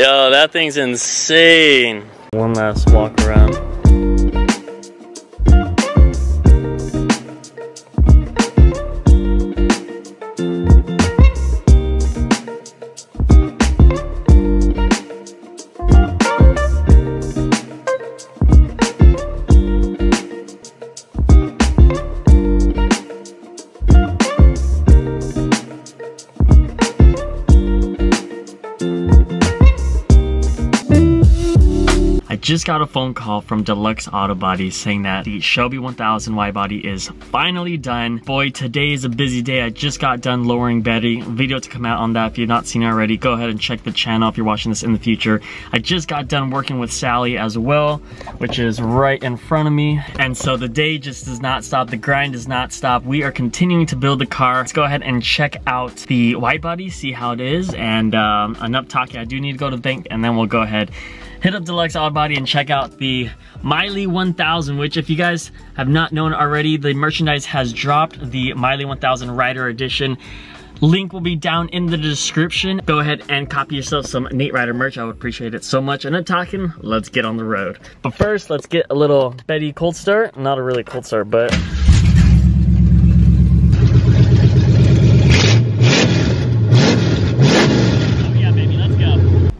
Yo, that thing's insane. One last walk around. Just got a phone call from Deluxe Auto Body saying that the Shelby 1000 wide body is finally done. Boy, today is a busy day. I just got done lowering Betty. Video to come out on that. If you've not seen it already, go ahead and check the channel if you're watching this in the future. I just got done working with Sally as well, which is right in front of me. And so the day just does not stop. The grind does not stop. We are continuing to build the car. Let's go ahead and check out the wide body, see how it is. And um, enough talking. I do need to go to the bank and then we'll go ahead hit up Deluxe Auto Body and check out the Miley 1000, which if you guys have not known already, the merchandise has dropped, the Miley 1000 Rider Edition. Link will be down in the description. Go ahead and copy yourself some Nate Rider merch. I would appreciate it so much. And then talking, let's get on the road. But first, let's get a little Betty cold start. Not a really cold start, but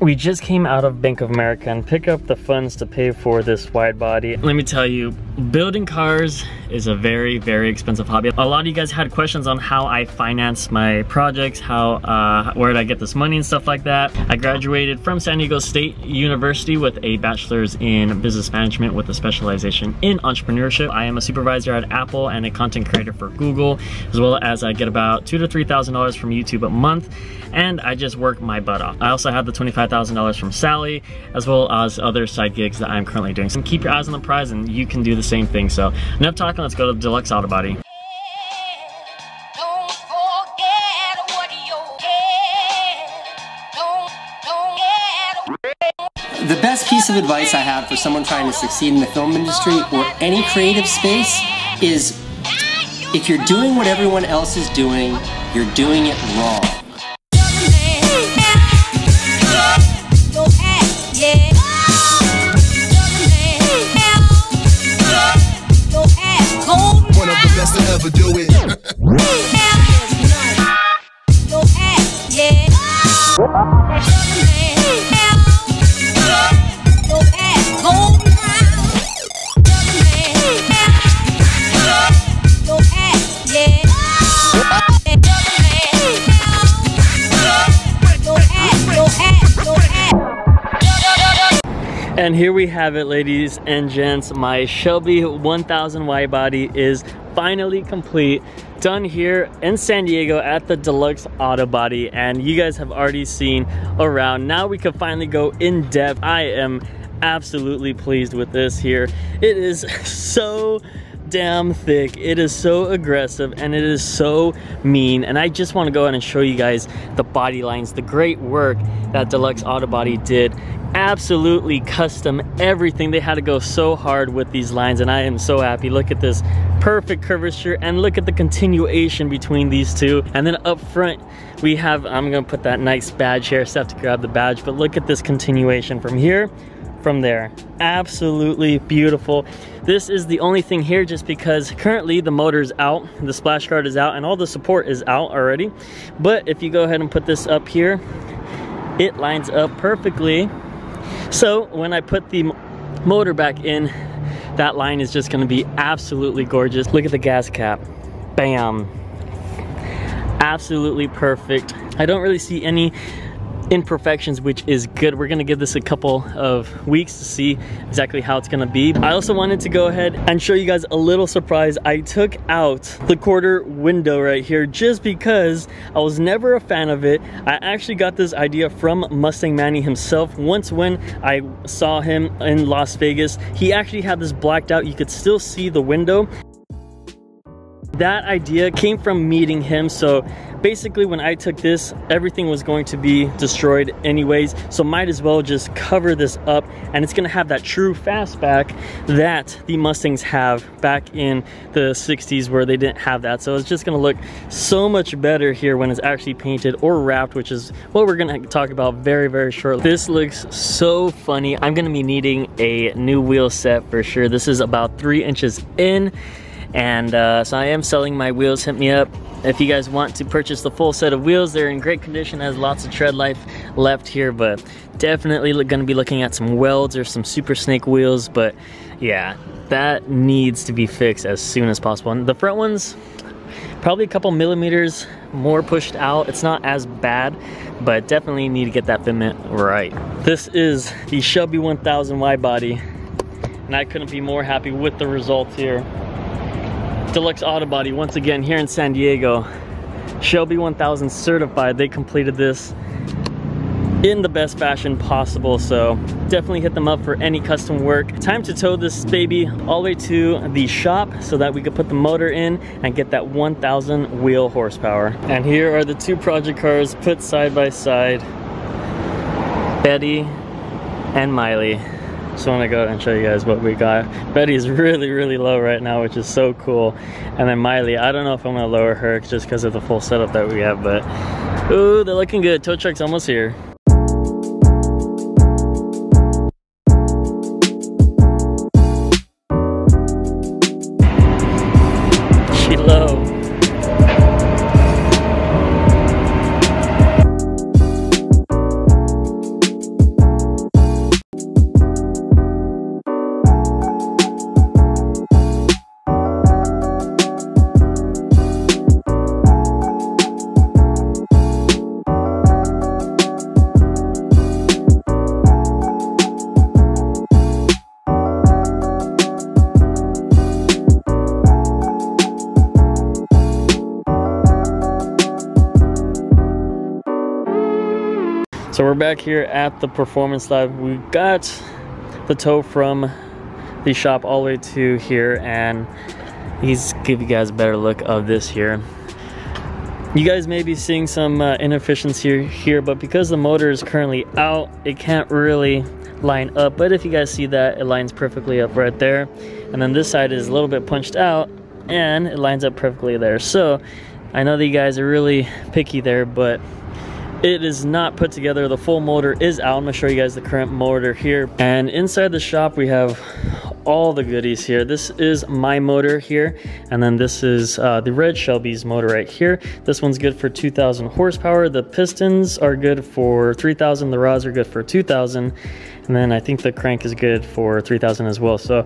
We just came out of Bank of America and pick up the funds to pay for this wide body. Let me tell you, building cars is a very, very expensive hobby. A lot of you guys had questions on how I finance my projects, how, uh, where did I get this money and stuff like that. I graduated from San Diego State University with a bachelor's in business management with a specialization in entrepreneurship. I am a supervisor at Apple and a content creator for Google, as well as I get about two to $3,000 from YouTube a month, and I just work my butt off. I also have the 25 $5,000 from Sally, as well as other side gigs that I'm currently doing. So keep your eyes on the prize and you can do the same thing. So enough talking, let's go to the Deluxe Auto Body. The best piece of advice I have for someone trying to succeed in the film industry or any creative space is if you're doing what everyone else is doing, you're doing it wrong. And here we have it, ladies and gents. My Shelby 1000 wide body is finally complete. Done here in San Diego at the Deluxe Auto Body. And you guys have already seen around. Now we can finally go in depth. I am absolutely pleased with this here. It is so damn thick. It is so aggressive and it is so mean. And I just want to go ahead and show you guys the body lines, the great work that Deluxe Auto Body did absolutely custom everything. They had to go so hard with these lines and I am so happy. Look at this perfect curvature and look at the continuation between these two. And then up front, we have, I'm gonna put that nice badge here. so I have to grab the badge, but look at this continuation from here from there. Absolutely beautiful. This is the only thing here just because currently the motor is out, the splash guard is out, and all the support is out already. But if you go ahead and put this up here, it lines up perfectly so when I put the motor back in, that line is just gonna be absolutely gorgeous. Look at the gas cap, bam. Absolutely perfect. I don't really see any imperfections, which is good. We're gonna give this a couple of weeks to see exactly how it's gonna be. I also wanted to go ahead and show you guys a little surprise. I took out the quarter window right here just because I was never a fan of it. I actually got this idea from Mustang Manny himself. Once when I saw him in Las Vegas, he actually had this blacked out. You could still see the window that idea came from meeting him. So basically when I took this, everything was going to be destroyed anyways. So might as well just cover this up and it's gonna have that true fastback that the Mustangs have back in the 60s where they didn't have that. So it's just gonna look so much better here when it's actually painted or wrapped, which is what we're gonna talk about very, very shortly. This looks so funny. I'm gonna be needing a new wheel set for sure. This is about three inches in and uh, so I am selling my wheels. Hit me up if you guys want to purchase the full set of wheels. They're in great condition, has lots of tread life left here, but definitely gonna be looking at some welds or some Super Snake wheels. But yeah, that needs to be fixed as soon as possible. And the front ones, probably a couple millimeters more pushed out. It's not as bad, but definitely need to get that fitment right. This is the Shelby 1000 wide body, and I couldn't be more happy with the results here. Deluxe Auto Body once again here in San Diego. Shelby 1000 certified. They completed this in the best fashion possible. So definitely hit them up for any custom work. Time to tow this baby all the way to the shop so that we could put the motor in and get that 1000 wheel horsepower. And here are the two project cars put side by side. Betty and Miley. Just want to go and show you guys what we got. Betty's really, really low right now, which is so cool. And then Miley, I don't know if I'm going to lower her just because of the full setup that we have, but ooh, they're looking good. Tow truck's almost here. So we're back here at the Performance Lab. We got the tow from the shop all the way to here and he's give you guys a better look of this here. You guys may be seeing some uh, inefficiency here, but because the motor is currently out, it can't really line up. But if you guys see that, it lines perfectly up right there. And then this side is a little bit punched out and it lines up perfectly there. So I know that you guys are really picky there, but it is not put together. The full motor is out. I'm gonna show you guys the current motor here. And inside the shop, we have all the goodies here. This is my motor here, and then this is uh, the red Shelby's motor right here. This one's good for 2,000 horsepower. The pistons are good for 3,000. The rods are good for 2,000. And then I think the crank is good for 3000 as well. So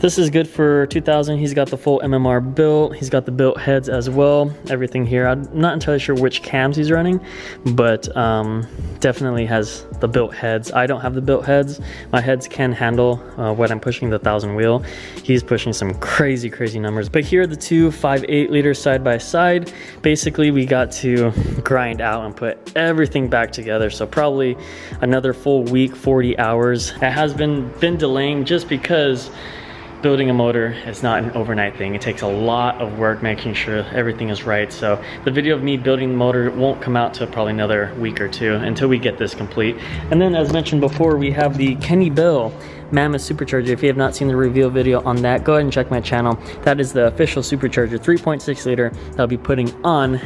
this is good for 2000. He's got the full MMR built. He's got the built heads as well. Everything here. I'm not entirely sure which cams he's running, but um, definitely has the built heads. I don't have the built heads. My heads can handle uh, what I'm pushing the 1000 wheel. He's pushing some crazy, crazy numbers. But here are the two 5.8 liters side by side. Basically, we got to grind out and put everything back together. So probably another full week, 40 hours hours. It has been, been delaying just because building a motor is not an overnight thing. It takes a lot of work making sure everything is right. So the video of me building the motor won't come out till probably another week or two until we get this complete. And then as mentioned before, we have the Kenne Bell Mammoth Supercharger. If you have not seen the reveal video on that, go ahead and check my channel. That is the official supercharger, 3.6 liter that I'll be putting on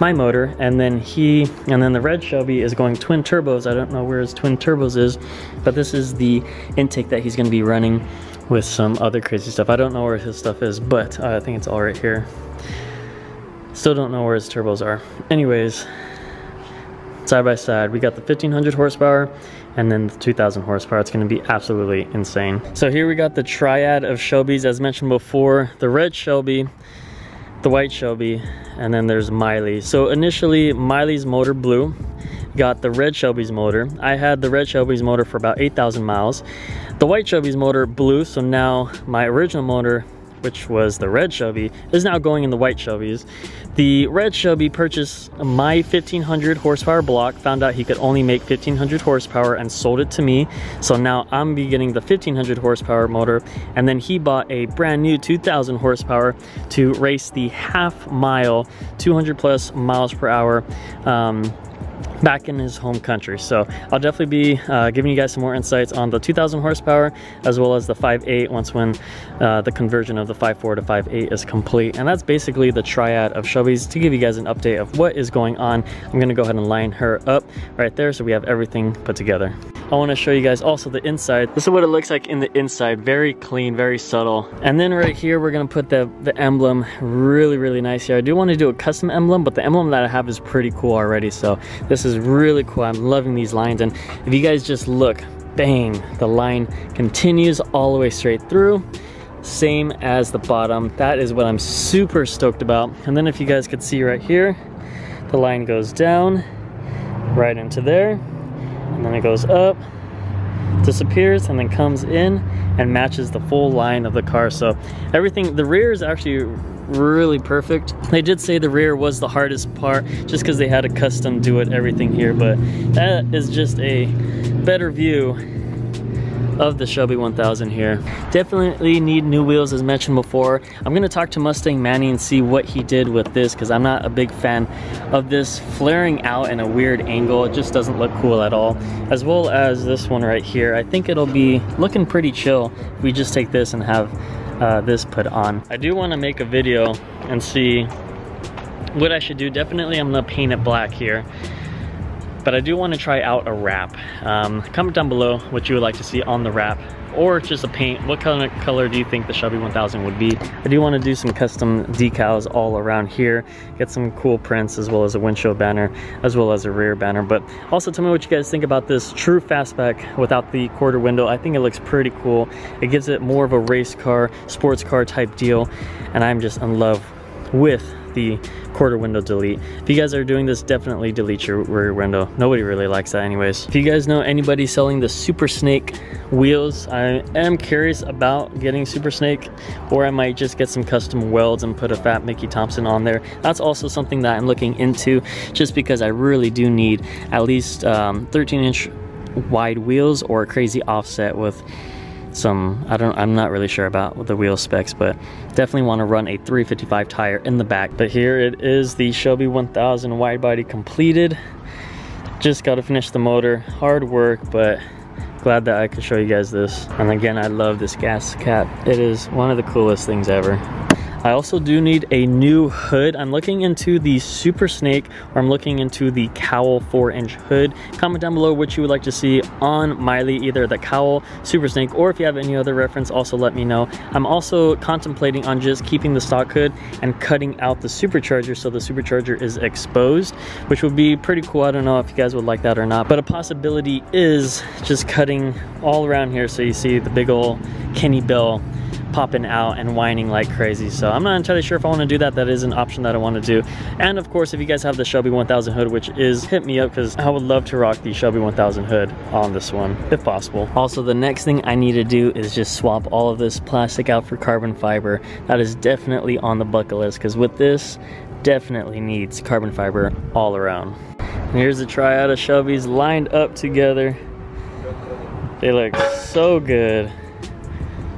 my motor and then he and then the red Shelby is going twin turbos. I don't know where his twin turbos is but this is the intake that he's going to be running with some other crazy stuff. I don't know where his stuff is but uh, I think it's all right here. Still don't know where his turbos are. Anyways side by side we got the 1500 horsepower and then the 2000 horsepower. It's going to be absolutely insane. So here we got the triad of Shelby's. As mentioned before the red Shelby the white Shelby, and then there's Miley. So initially, Miley's motor blew, got the red Shelby's motor. I had the red Shelby's motor for about 8,000 miles. The white Shelby's motor blew, so now my original motor which was the red Shelby, is now going in the white Shelbys. The red Shelby purchased my 1500 horsepower block, found out he could only make 1500 horsepower and sold it to me. So now I'm be getting the 1500 horsepower motor. And then he bought a brand new 2000 horsepower to race the half mile, 200 plus miles per hour um, back in his home country. So I'll definitely be uh, giving you guys some more insights on the 2000 horsepower as well as the 5.8 once when uh, the conversion of the 5.4 to 5.8 is complete. And that's basically the triad of Shelby's to give you guys an update of what is going on. I'm gonna go ahead and line her up right there so we have everything put together. I want to show you guys also the inside. This is what it looks like in the inside. Very clean, very subtle. And then right here, we're to put the, the emblem really, really nice here. I do want to do a custom emblem, but the emblem that I have is pretty cool already. So this is really cool. I'm loving these lines. And if you guys just look, bang, the line continues all the way straight through same as the bottom. That is what I'm super stoked about. And then if you guys could see right here, the line goes down right into there and then it goes up disappears and then comes in and matches the full line of the car so everything the rear is actually really perfect they did say the rear was the hardest part just because they had to custom do it everything here but that is just a better view of the Shelby 1000 here. Definitely need new wheels as mentioned before. I'm gonna talk to Mustang Manny and see what he did with this because I'm not a big fan of this flaring out in a weird angle. It just doesn't look cool at all. As well as this one right here. I think it'll be looking pretty chill if we just take this and have uh, this put on. I do want to make a video and see what I should do. Definitely I'm gonna paint it black here but I do want to try out a wrap. Um, comment down below what you would like to see on the wrap or just a paint. What color, color do you think the Shelby 1000 would be? I do want to do some custom decals all around here, get some cool prints as well as a windshield banner, as well as a rear banner. But also tell me what you guys think about this true fastback without the quarter window. I think it looks pretty cool. It gives it more of a race car, sports car type deal, and I'm just in love with the quarter window delete. If you guys are doing this, definitely delete your rear window. Nobody really likes that anyways. If you guys know anybody selling the Super Snake wheels, I am curious about getting Super Snake or I might just get some custom welds and put a fat Mickey Thompson on there. That's also something that I'm looking into just because I really do need at least um, 13 inch wide wheels or a crazy offset with some I don't I'm not really sure about the wheel specs but definitely want to run a 355 tire in the back. But here it is the Shelby 1000 wide body completed. Just got to finish the motor hard work but glad that I could show you guys this. And again I love this gas cap. It is one of the coolest things ever I also do need a new hood. I'm looking into the Super Snake or I'm looking into the Cowl 4 inch hood. Comment down below what you would like to see on Miley, either the Cowl, Super Snake, or if you have any other reference, also let me know. I'm also contemplating on just keeping the stock hood and cutting out the supercharger so the supercharger is exposed, which would be pretty cool. I don't know if you guys would like that or not, but a possibility is just cutting all around here so you see the big old Kenne Bell popping out and whining like crazy. So I'm not entirely sure if I want to do that. That is an option that I want to do. And of course, if you guys have the Shelby 1000 hood, which is hit me up because I would love to rock the Shelby 1000 hood on this one, if possible. Also, the next thing I need to do is just swap all of this plastic out for carbon fiber. That is definitely on the bucket list because with this, definitely needs carbon fiber all around. And here's the triad of Shelby's lined up together. They look so good.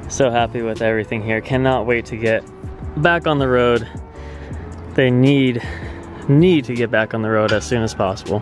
So happy with everything here. Cannot wait to get back on the road. They need, need to get back on the road as soon as possible.